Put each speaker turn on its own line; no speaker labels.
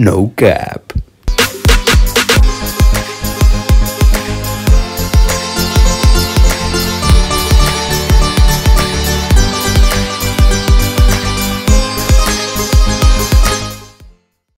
No cap.